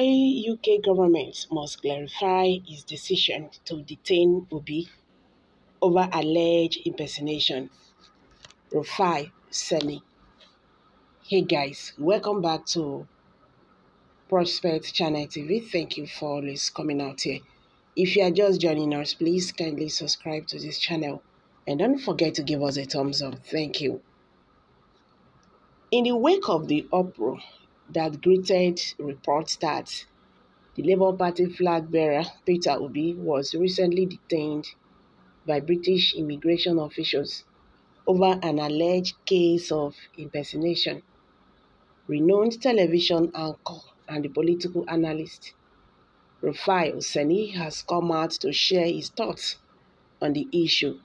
Why UK government must clarify its decision to detain Obi over alleged impersonation. Rufai Oseni. Hey guys, welcome back to Prospect Channel TV. Thank you for always coming out here. If you are just joining us, please kindly subscribe to this channel and don't forget to give us a thumbs up. Thank you. In the wake of the uproar that greeted reports that the Labour Party flag bearer Peter Obi was recently detained by British immigration officials over an alleged case of impersonation. Renowned television anchor and the political analyst Rufai Oseni has come out to share his thoughts on the issue,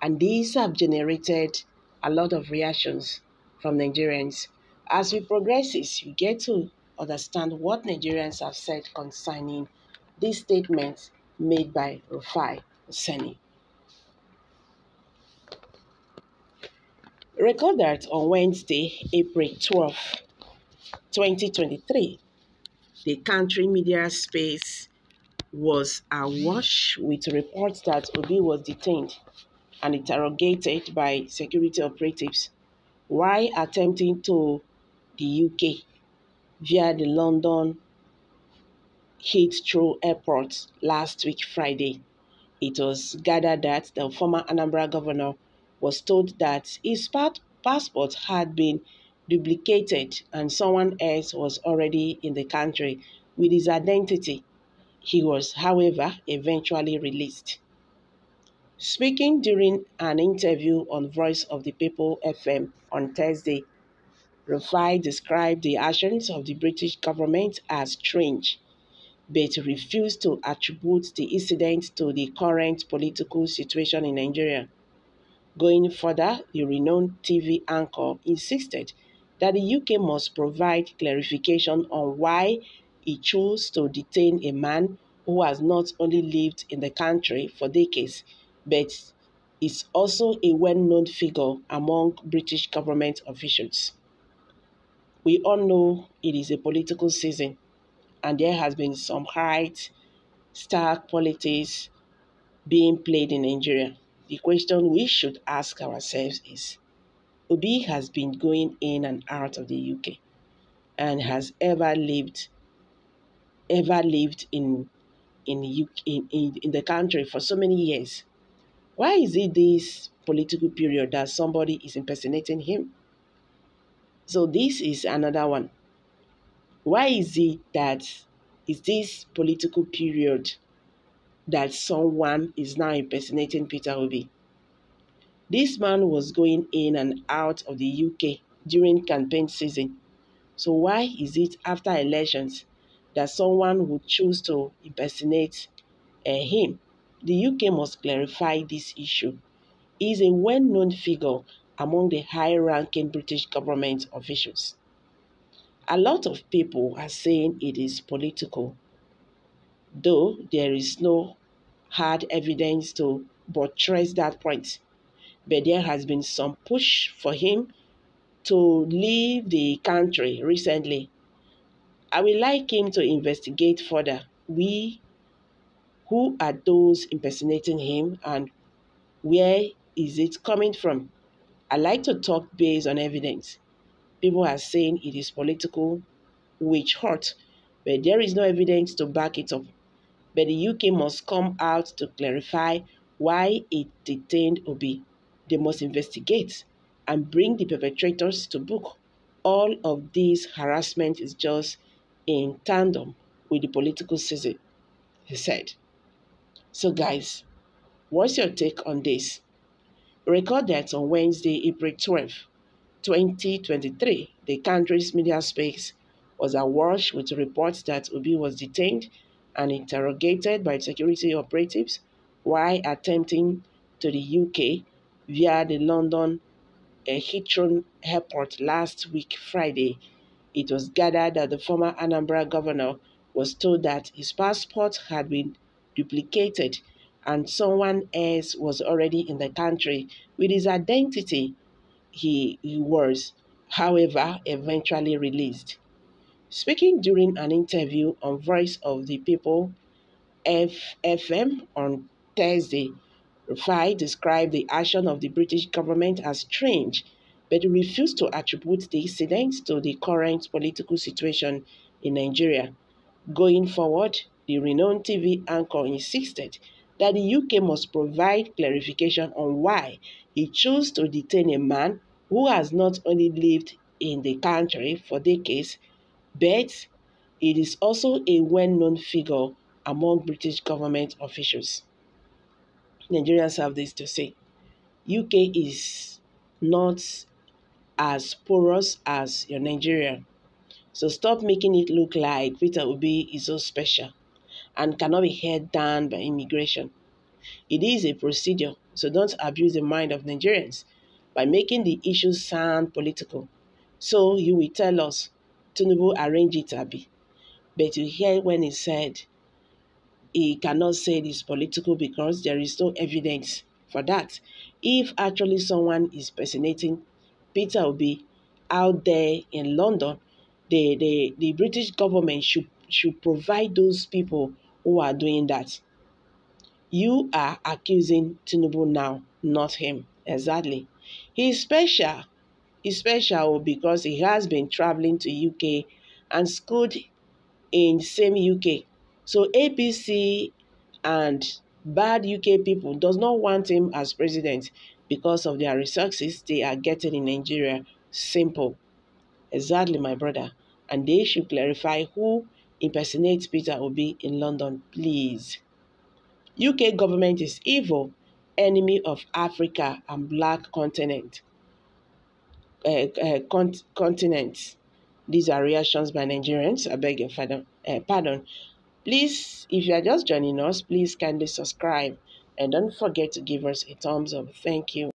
and these have generated a lot of reactions from Nigerians. As we progress, you get to understand what Nigerians have said concerning this statement made by Rufai Oseni. Record that on Wednesday, April 12, 2023, the country media space was awash with reports that Obi was detained and interrogated by security operatives while attempting to the UK via the London Heathrow Airport last week Friday. It was gathered that the former Anambra governor was told that his passport had been duplicated and someone else was already in the country with his identity. He was, however, eventually released. Speaking during an interview on Voice of the People FM on Thursday, Rufai described the actions of the British government as strange, but refused to attribute the incident to the current political situation in Nigeria. Going further, the renowned TV anchor insisted that the UK must provide clarification on why it chose to detain a man who has not only lived in the country for decades but is also a well-known figure among British government officials. We all know it is a political season and there has been some hard, stark politics being played in Nigeria. The question we should ask ourselves is, Obi has been going in and out of the UK and has ever lived ever lived in in, UK, in, in, in the country for so many years why is it this political period that somebody is impersonating him? So this is another one. Why is it that is this political period that someone is now impersonating Peter Obi? This man was going in and out of the UK during campaign season. So why is it after elections that someone would choose to impersonate uh, him? The UK must clarify this issue. He is a well-known figure among the high-ranking British government officials. A lot of people are saying it is political, though there is no hard evidence to buttress that point. But there has been some push for him to leave the country recently. I would like him to investigate further. We who are those impersonating him and where is it coming from? I like to talk based on evidence. People are saying it is political, which hurt, but there is no evidence to back it up. But the UK must come out to clarify why it detained Obi. They must investigate and bring the perpetrators to book. All of this harassment is just in tandem with the political season, he said. So, guys, what's your take on this? Record that on Wednesday, April 12, 2023, the country's media space was awash with reports that Obi was detained and interrogated by security operatives while attempting to the UK via the London uh, Heathrow Airport last week, Friday. It was gathered that the former Anambra governor was told that his passport had been duplicated and someone else was already in the country with his identity he, he was however eventually released Speaking during an interview on Voice of the People FM on Thursday, Rufai described the action of the British government as strange, but refused to attribute the incident to the current political situation in Nigeria. Going forward, the renowned TV anchor insisted that the UK must provide clarification on why he chose to detain a man who has not only lived in the country for decades, but it is also a well-known figure among British government officials. Nigerians have this to say. UK is not as porous as your Nigeria. So stop making it look like Peter Obi is so special and cannot be held down by immigration. It is a procedure, so don't abuse the mind of Nigerians by making the issue sound political. So you will tell us, Tinubu arrange it, Abi. But you hear when he said he cannot say it is political because there is no evidence for that. If actually someone is personating Peter Obi out there in London, the, the, the British government should, should provide those people who are doing that. You are accusing Tinubu now, not him. Exactly. He's special. He's special oh, because he has been traveling to UK and schooled in same UK. So APC and bad UK people does not want him as president because of their resources they are getting in Nigeria. Simple. Exactly, my brother. And they should clarify who impersonates Peter Obi in London, please. UK government is evil, enemy of Africa and black continent. Uh, uh, con continents. These are reactions by Nigerians. I beg your pardon. Uh, pardon. Please, if you are just joining us, please kindly subscribe and don't forget to give us a thumbs up. Thank you.